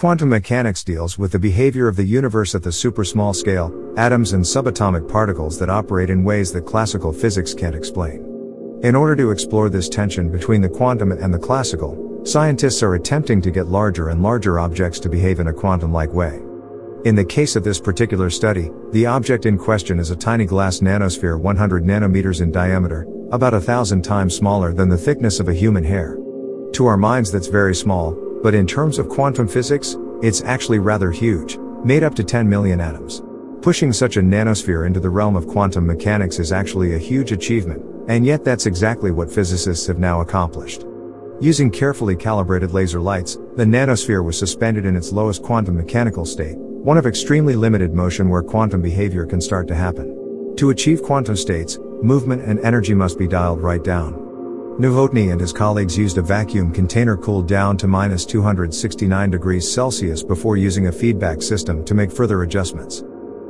Quantum mechanics deals with the behavior of the universe at the super-small scale, atoms and subatomic particles that operate in ways that classical physics can't explain. In order to explore this tension between the quantum and the classical, scientists are attempting to get larger and larger objects to behave in a quantum-like way. In the case of this particular study, the object in question is a tiny glass nanosphere 100 nanometers in diameter, about a thousand times smaller than the thickness of a human hair. To our minds that's very small, but in terms of quantum physics, it's actually rather huge, made up to 10 million atoms. Pushing such a nanosphere into the realm of quantum mechanics is actually a huge achievement, and yet that's exactly what physicists have now accomplished. Using carefully calibrated laser lights, the nanosphere was suspended in its lowest quantum mechanical state, one of extremely limited motion where quantum behavior can start to happen. To achieve quantum states, movement and energy must be dialed right down. Novotny and his colleagues used a vacuum container cooled down to minus 269 degrees Celsius before using a feedback system to make further adjustments.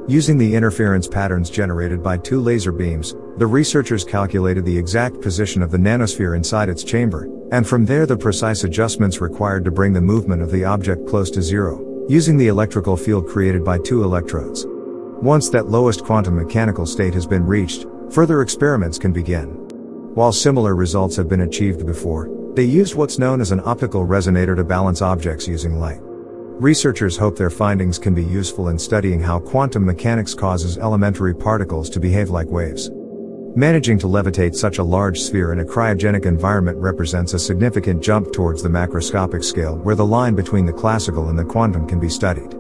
Using the interference patterns generated by two laser beams, the researchers calculated the exact position of the nanosphere inside its chamber, and from there the precise adjustments required to bring the movement of the object close to zero using the electrical field created by two electrodes. Once that lowest quantum mechanical state has been reached, further experiments can begin. While similar results have been achieved before, they used what's known as an optical resonator to balance objects using light. Researchers hope their findings can be useful in studying how quantum mechanics causes elementary particles to behave like waves. Managing to levitate such a large sphere in a cryogenic environment represents a significant jump towards the macroscopic scale where the line between the classical and the quantum can be studied.